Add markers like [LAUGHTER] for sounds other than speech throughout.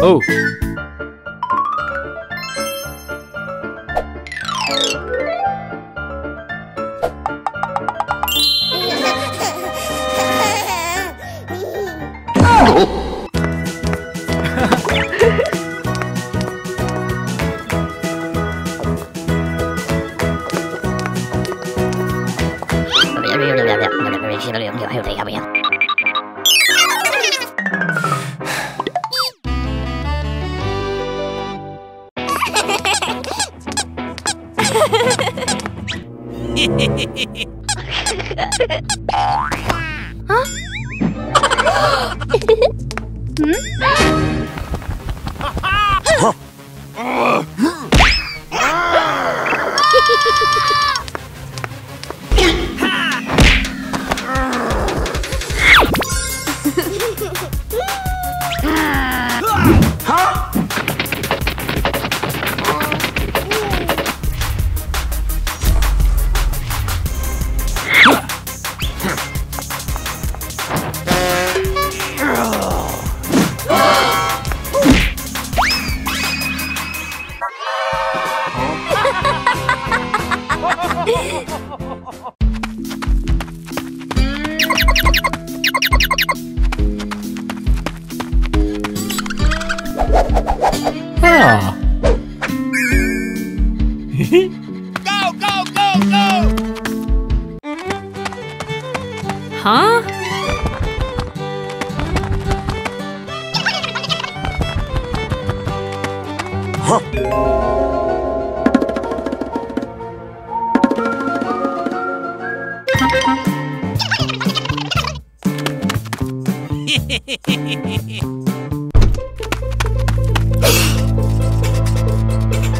Oh.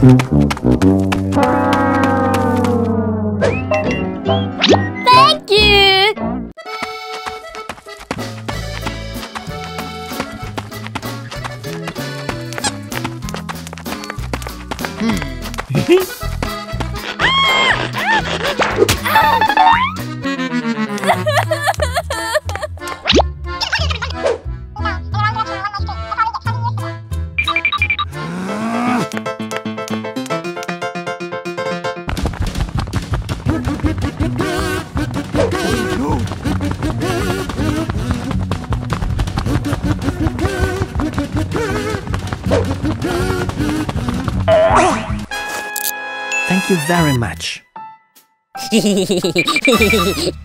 Música フフフフフ。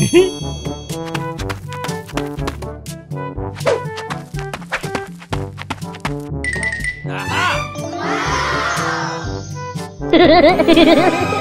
Aha! [LAUGHS]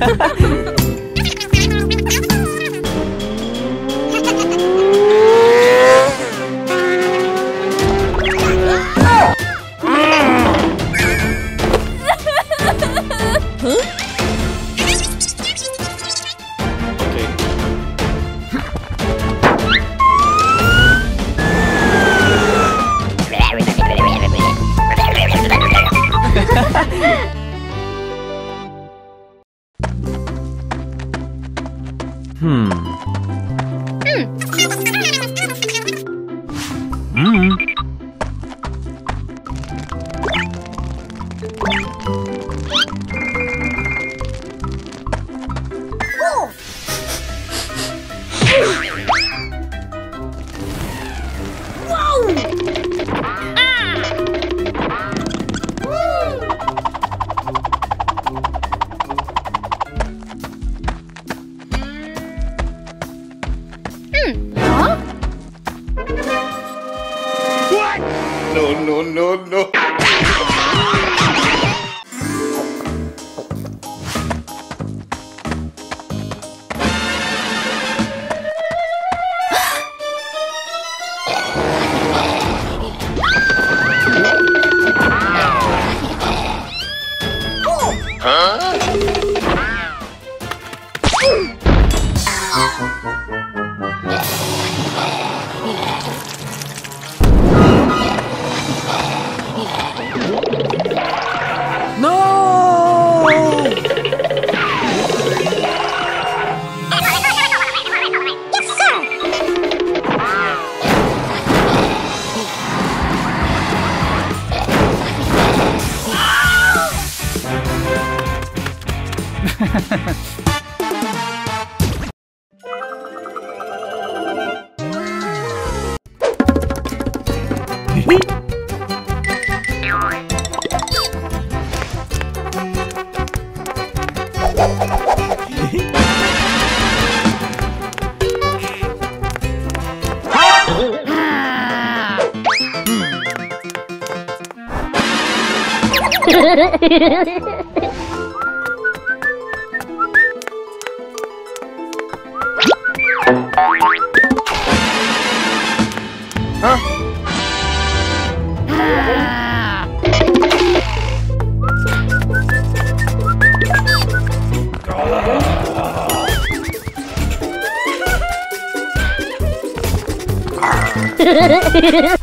Ha ha ha! Ha ha ha ha ha!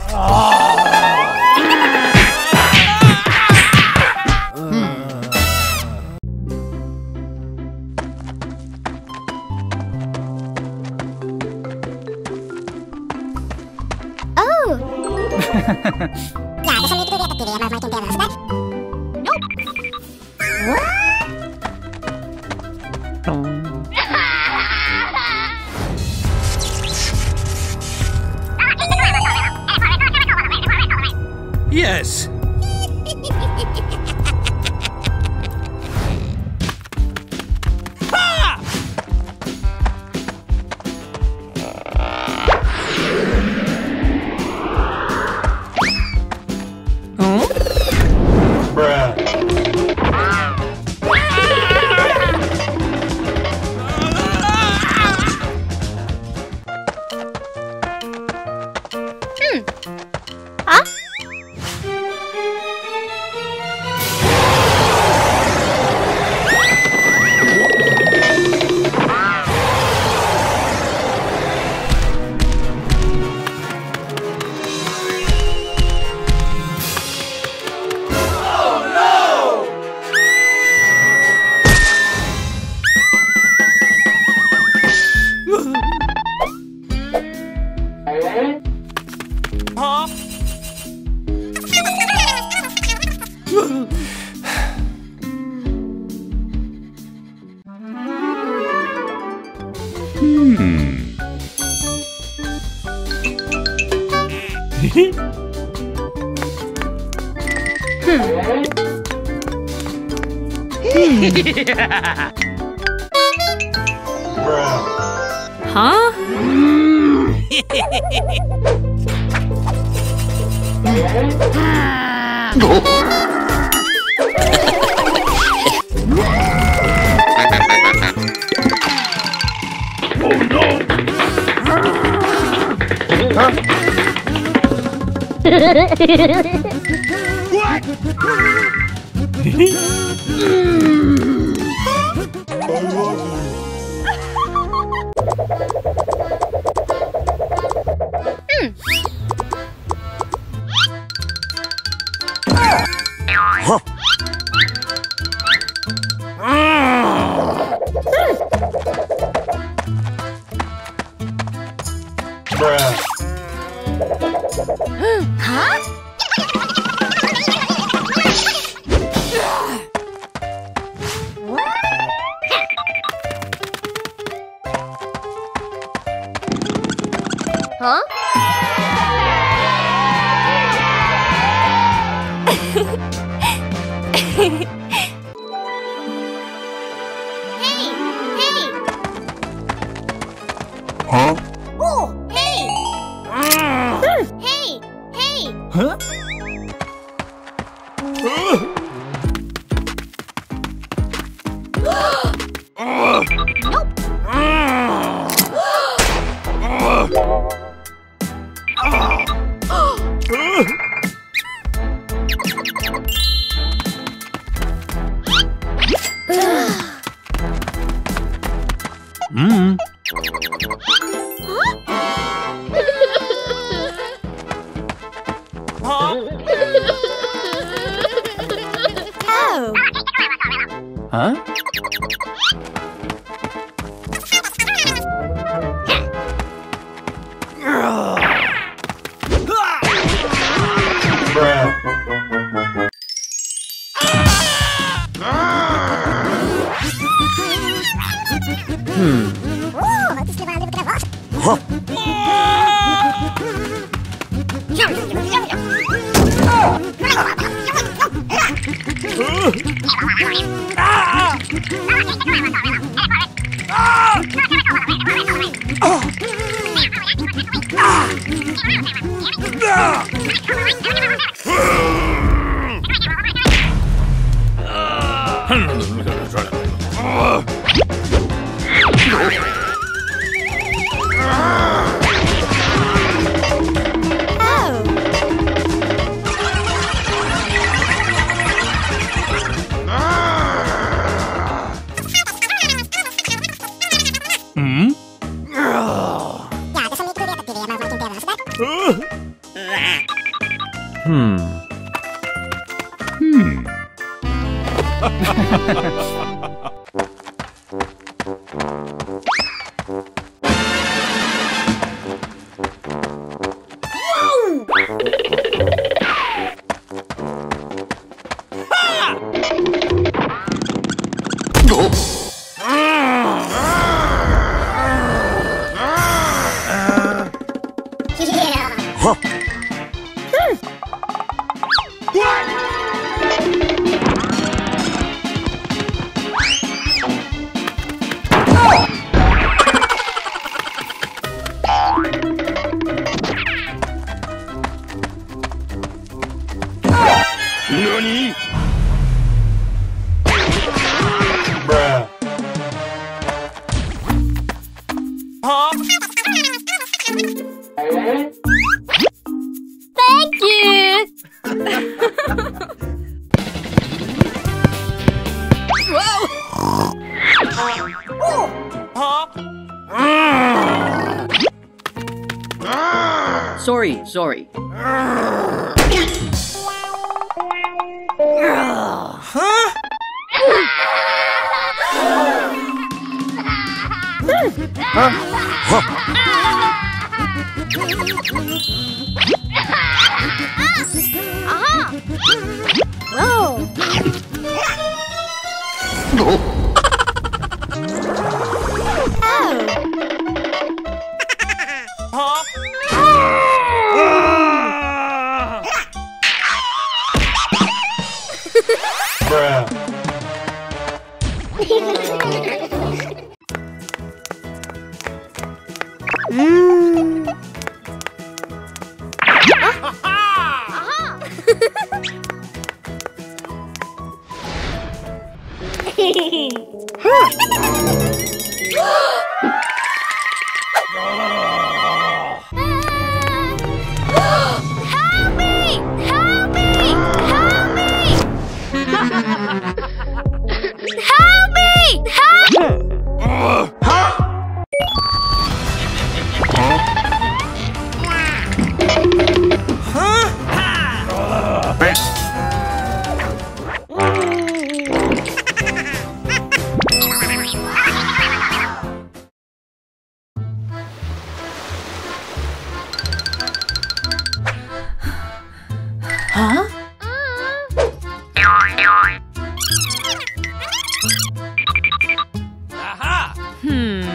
Hmm.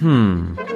Hmm.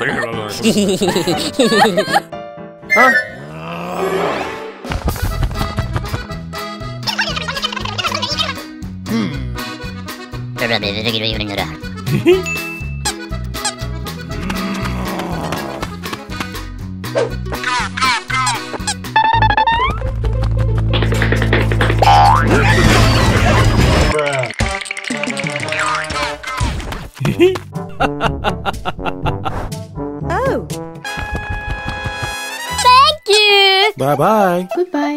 Bruh. [LAUGHS] [LAUGHS] [LAUGHS] you. Bye bye. Goodbye.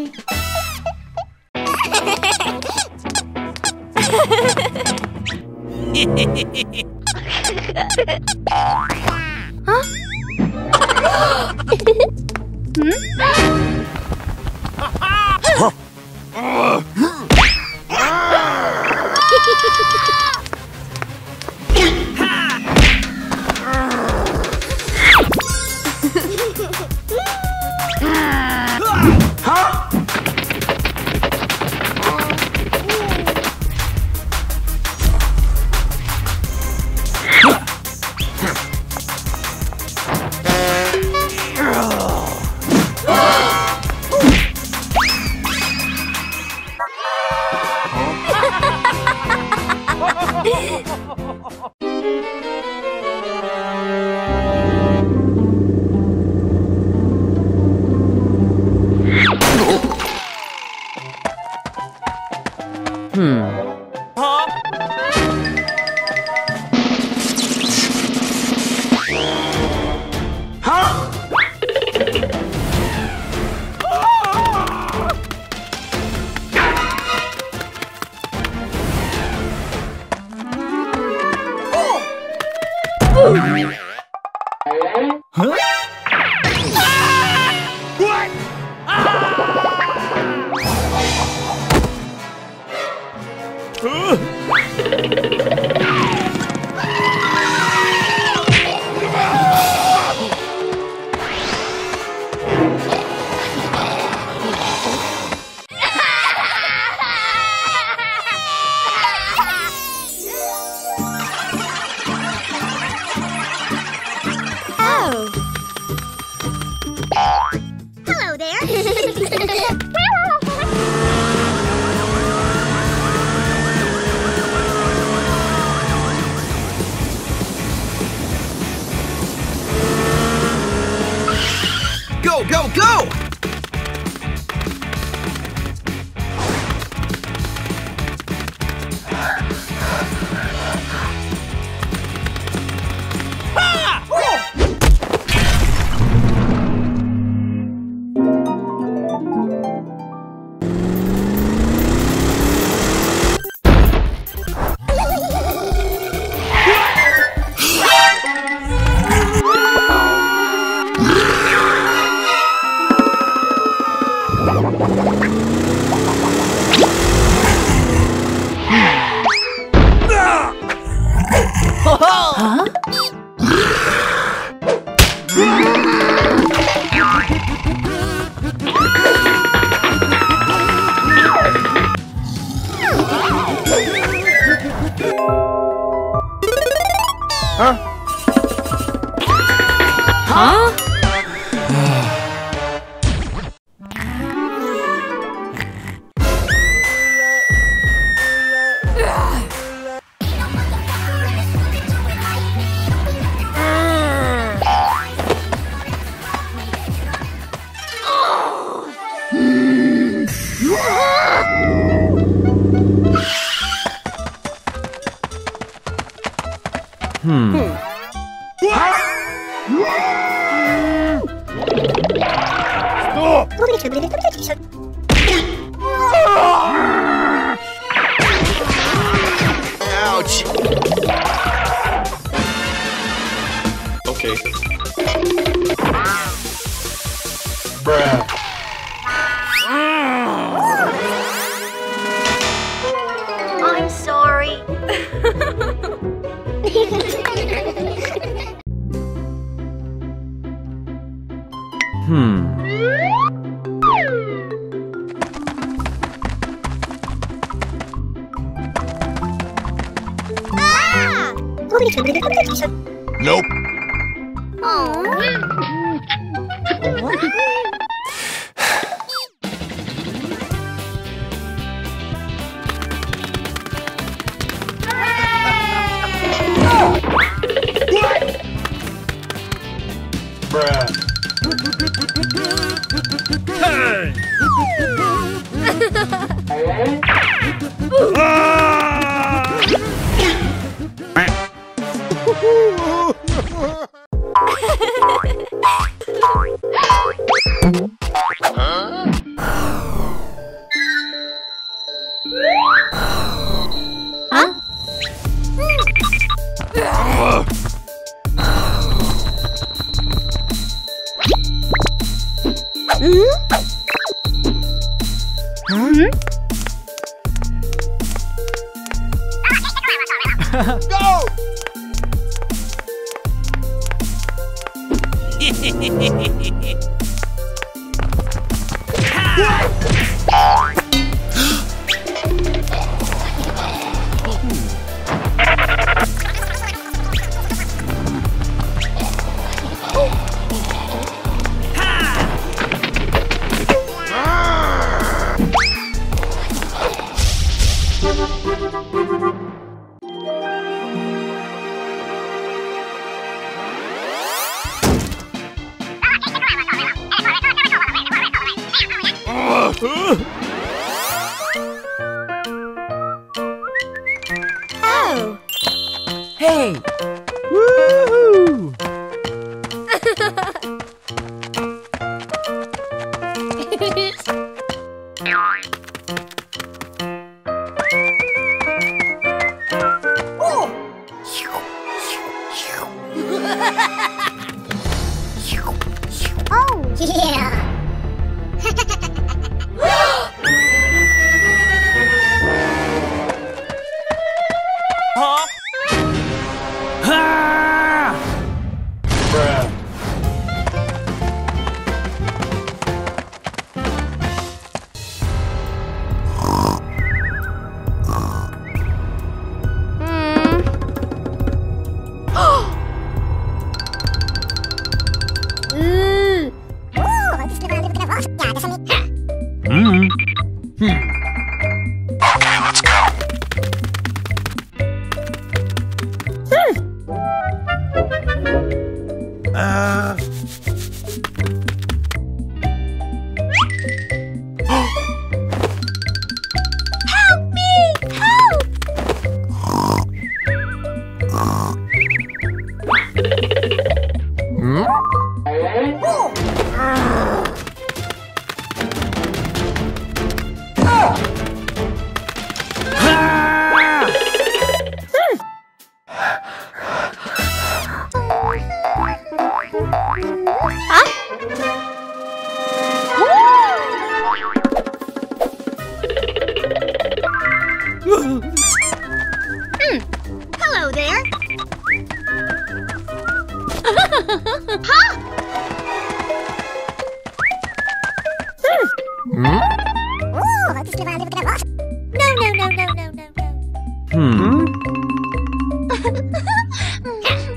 Oh.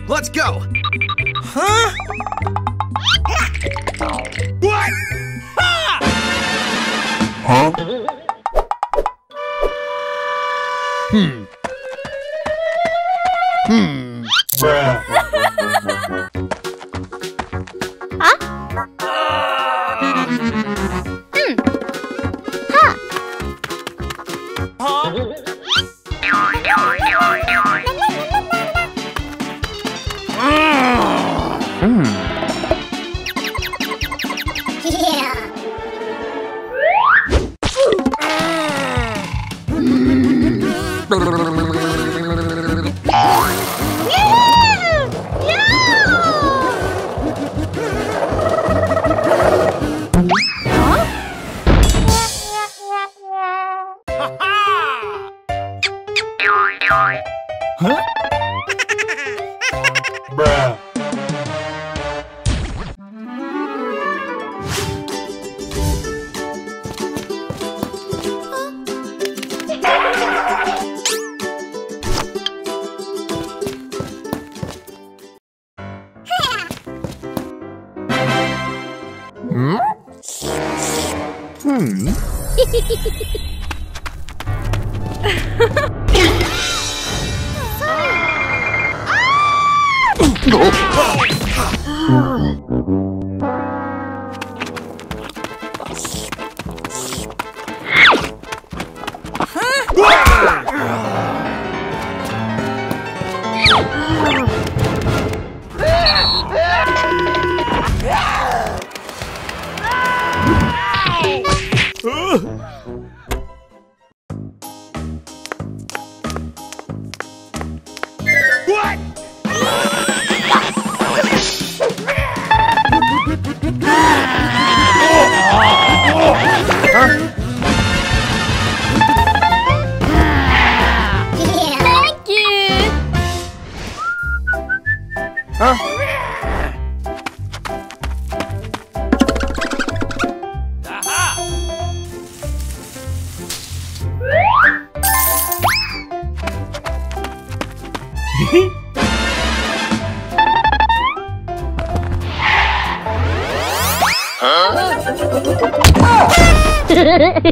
Let's go. Huh? What? Bruh.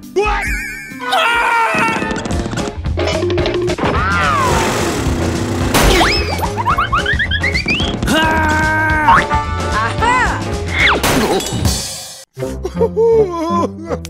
Hmm. Wow. [LAUGHS]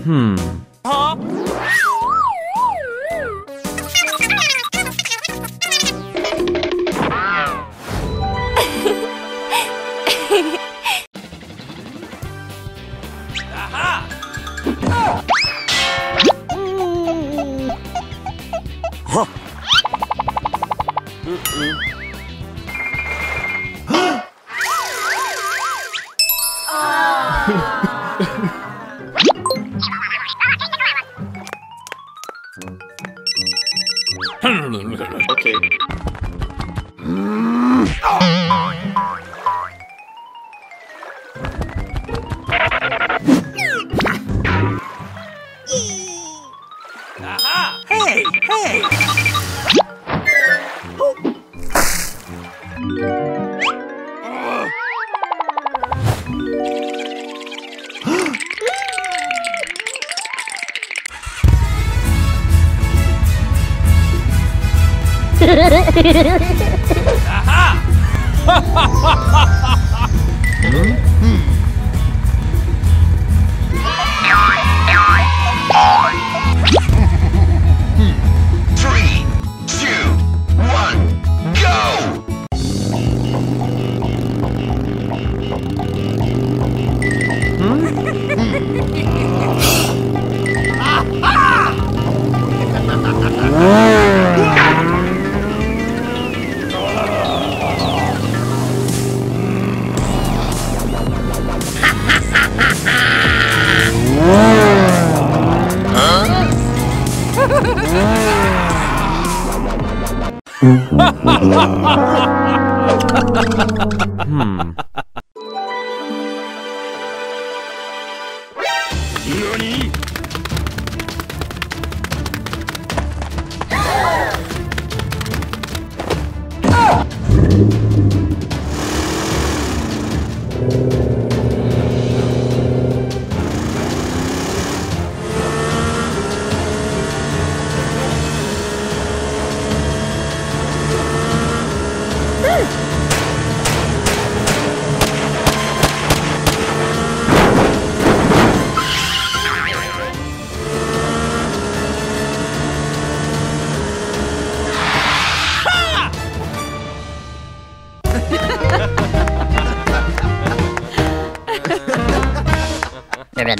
Hmm. Okay.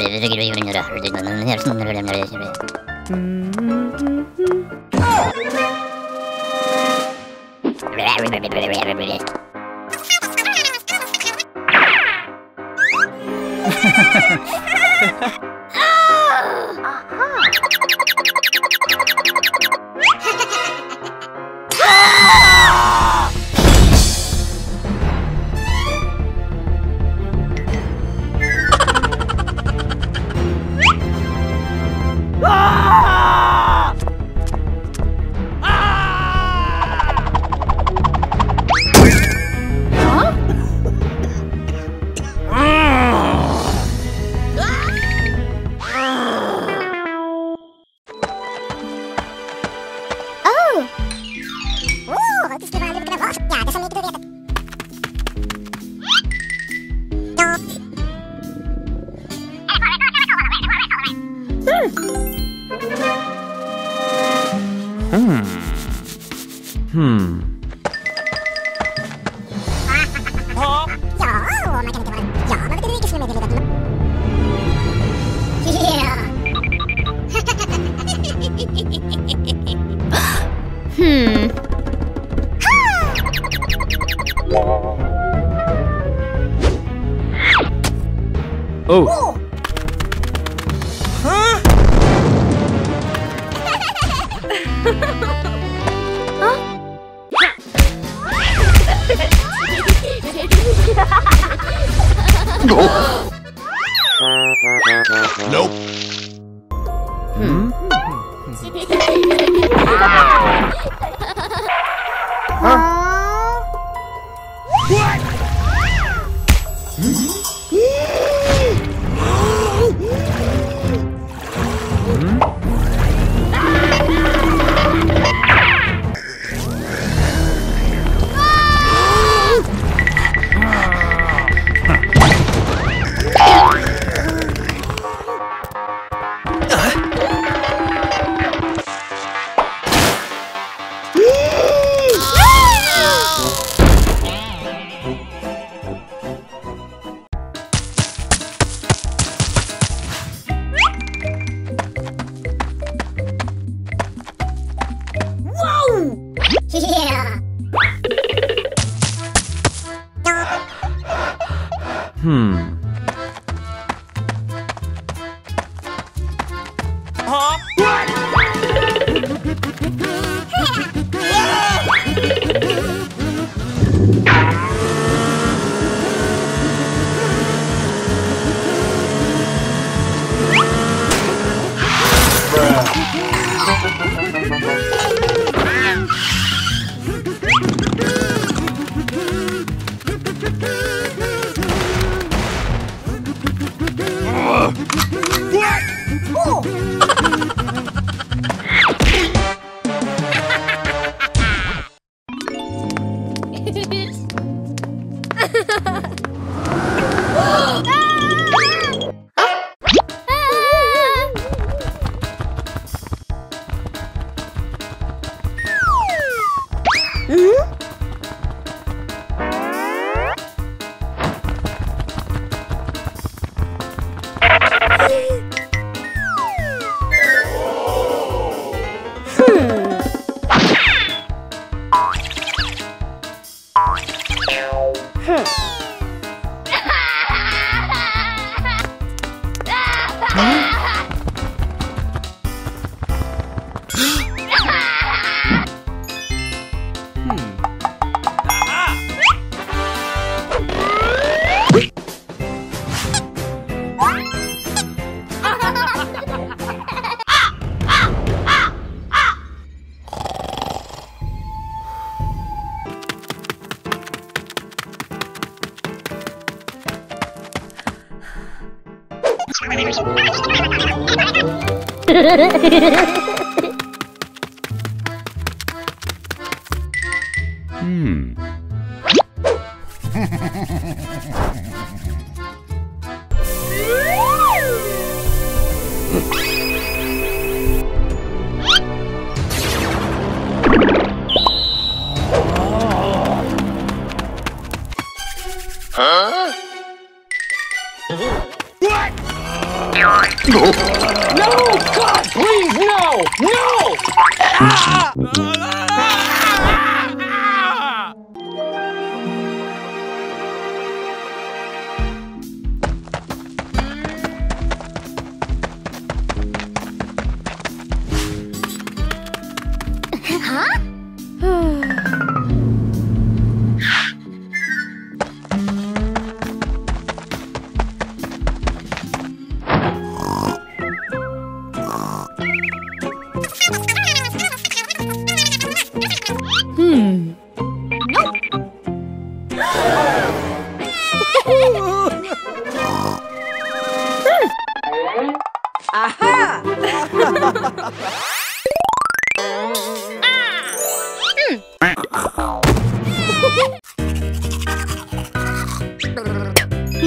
they, they think you're even a 어? Hehehehe [LAUGHS]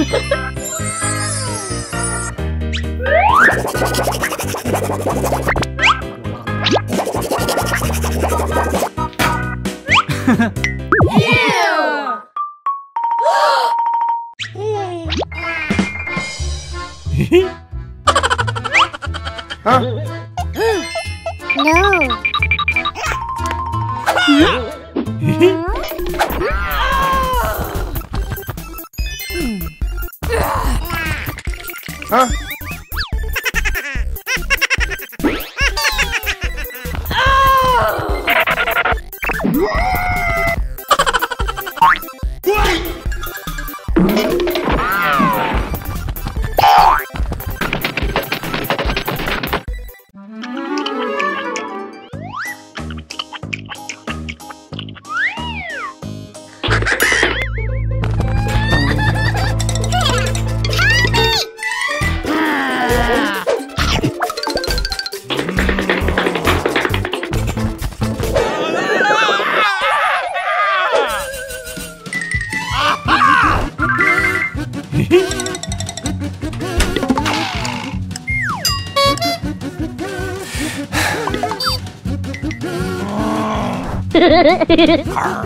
No. [LAUGHS] Huh.